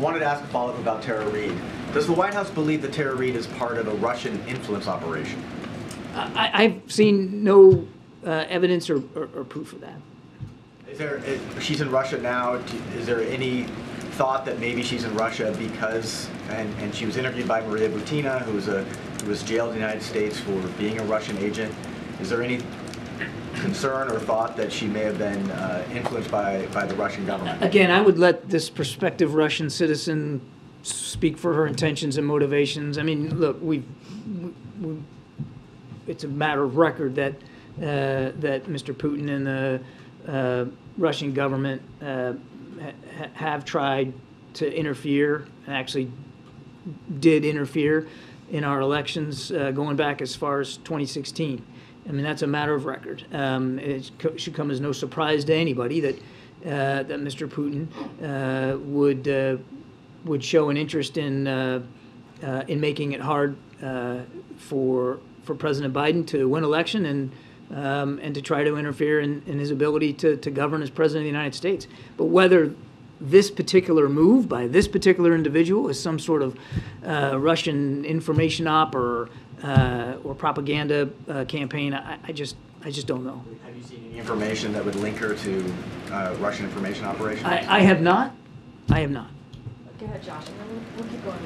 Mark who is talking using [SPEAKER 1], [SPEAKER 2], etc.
[SPEAKER 1] wanted to ask a follow-up about Tara Reade. Does the White House believe that Tara Reade is part of a Russian influence operation?
[SPEAKER 2] I, I've seen no uh, evidence or, or, or proof of that.
[SPEAKER 1] Is there, is- she's in Russia now, is there any thought that maybe she's in Russia because, and, and she was interviewed by Maria Butina, who was a, who was jailed in the United States for being a Russian agent. Is there any concern or thought that she may have been uh, influenced by, by the Russian government?
[SPEAKER 2] Again, I would let this prospective Russian citizen speak for her intentions and motivations. I mean, look, we, we, it's a matter of record that, uh, that Mr. Putin and the uh, Russian government uh, ha- have tried to interfere, and actually did interfere in our elections uh, going back as far as 2016. I mean, that's a matter of record. Um, It co- should come as no surprise to anybody that, uh, that Mr. Putin uh, would, uh, would show an interest in, uh, uh, in making it hard uh, for, for President Biden to win election and, um, and to try to interfere in, in his ability to, to govern as President of the United States. But whether this particular move by this particular individual is some sort of uh, Russian information op or uh, or propaganda uh, campaign. I, I just I just don't know.
[SPEAKER 1] Have you seen any information that would link her to uh, Russian information operations?
[SPEAKER 2] I, I have not. I have not.
[SPEAKER 3] Go ahead, Josh, we'll- we'll keep going.